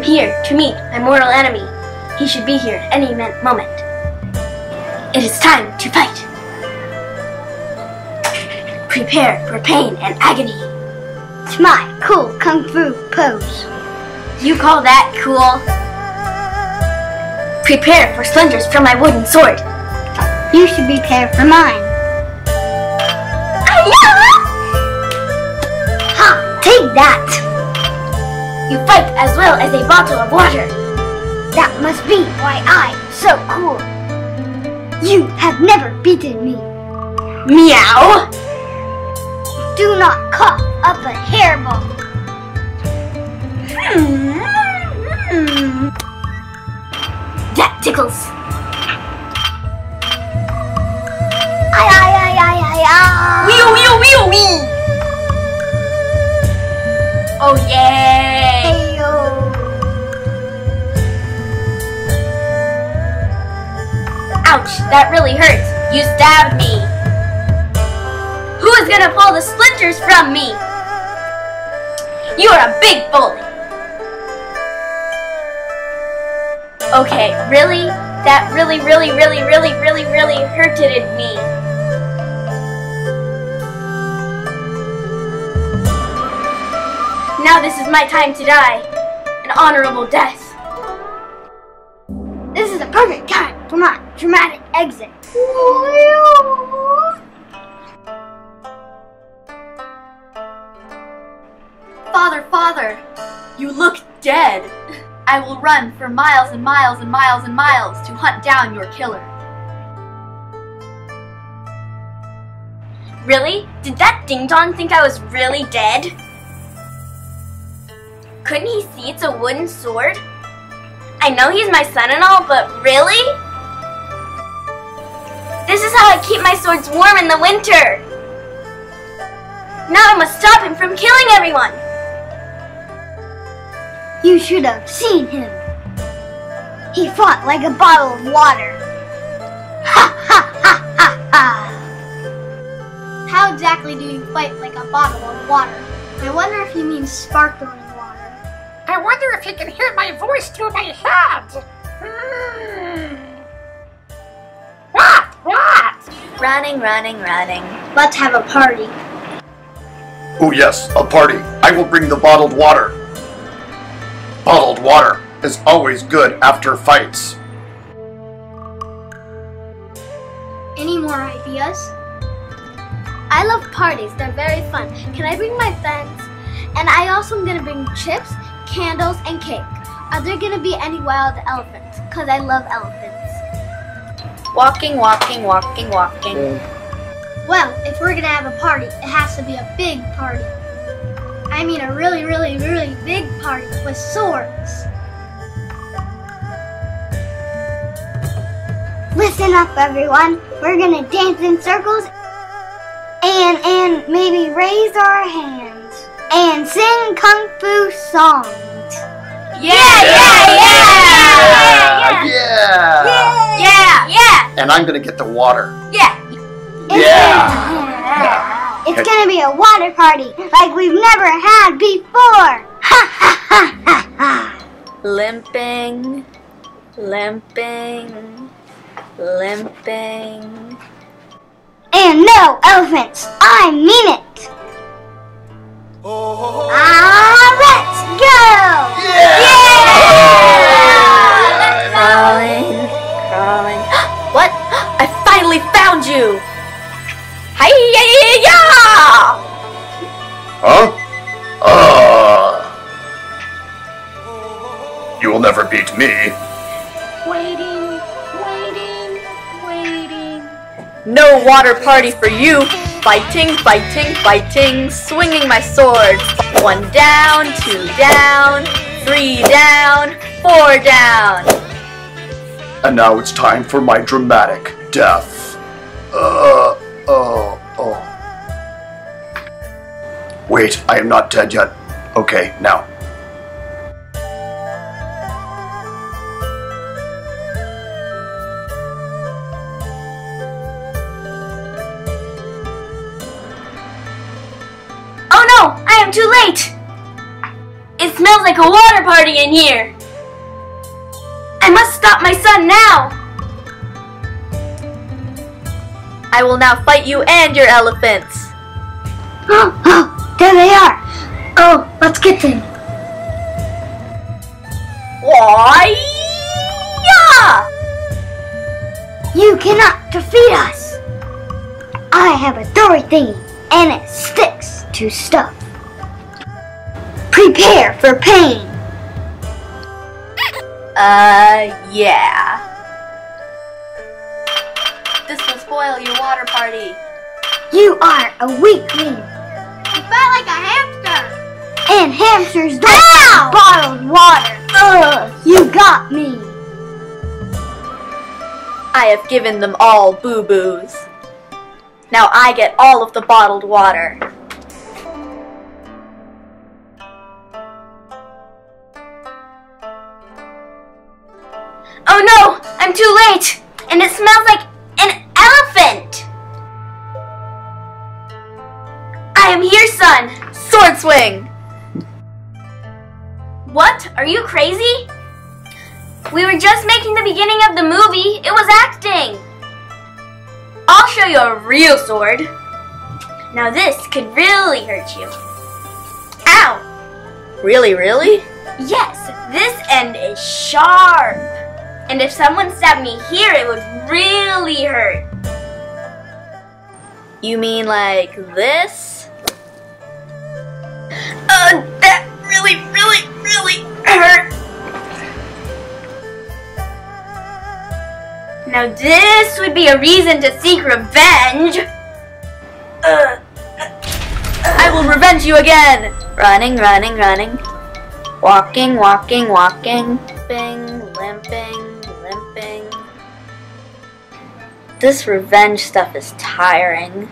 am here to meet my mortal enemy. He should be here any moment. It is time to fight. Prepare for pain and agony. It's my cool kung fu pose. You call that cool? Prepare for splinters from my wooden sword. You should prepare for mine. Ha! Take that! You fight as well as a bottle of water. That must be why I'm so cool. You have never beaten me. Meow! Do not cough up a hairball. Hmm. That tickles. Wee, wee, wee, wee. Oh, yay! That really hurts. You stabbed me. Who is gonna pull the splinters from me? You're a big bully. Okay, really? That really, really, really, really, really, really hurted me. Now this is my time to die. An honorable death. This is the perfect time for my dramatic exit. Father, father, you look dead. I will run for miles and miles and miles and miles to hunt down your killer. Really? Did that ding dong think I was really dead? Couldn't he see it's a wooden sword? I know he's my son and all, but really? This is how I keep my swords warm in the winter! Now I must stop him from killing everyone! You should have seen him. He fought like a bottle of water. Ha ha ha ha ha! How exactly do you fight like a bottle of water? I wonder if he means sparkling water. I wonder if he can hear my voice through my head. Hmm. Running, running, running. Let's have a party. Oh yes, a party. I will bring the bottled water. Bottled water is always good after fights. Any more ideas? I love parties. They're very fun. Can I bring my friends? And I also am gonna bring chips, candles, and cake. Are there gonna be any wild elephants? Cause I love elephants. Walking, walking, walking, walking. Well, if we're gonna have a party, it has to be a big party. I mean a really, really, really big party with swords. Listen up, everyone. We're gonna dance in circles and and maybe raise our hands and sing kung fu songs. Yeah, yeah, yeah! Yeah! Yeah, yeah, And I'm gonna get the water. yeah! Yeah! It's gonna be a water party like we've never had before. Ha ha ha ha ha. Limping, limping, limping. And no elephants. I mean it. Ah, You will never beat me. Waiting, waiting, waiting. No water party for you! Fighting, fighting, fighting, swinging my sword. One down, two down, three down, four down. And now it's time for my dramatic death. Uh, oh, oh. Wait, I am not dead yet. Okay, now. No, I am too late! It smells like a water party in here. I must stop my son now. I will now fight you and your elephants. Oh, oh, there they are. Oh, let's get them. Why? You cannot defeat us. I have a throwy thingy, and it sticks to stuff. Prepare for pain. Uh, yeah. This will spoil your water party. You are a weakling, You felt like a hamster. and hamsters don't like bottled water. Ugh, you got me. I have given them all boo-boos. Now I get all of the bottled water. I'm too late. And it smells like an elephant. I am here, son. Sword swing! What? Are you crazy? We were just making the beginning of the movie. It was acting. I'll show you a real sword. Now this could really hurt you. Ow! Really, really? Yes, this end is sharp. And if someone stabbed me here, it would really hurt. You mean like this? Uh, that really, really, really hurt. Now this would be a reason to seek revenge. Uh, I will revenge you again! Running, running, running. Walking, walking, walking. Limping, limping, limping. This revenge stuff is tiring.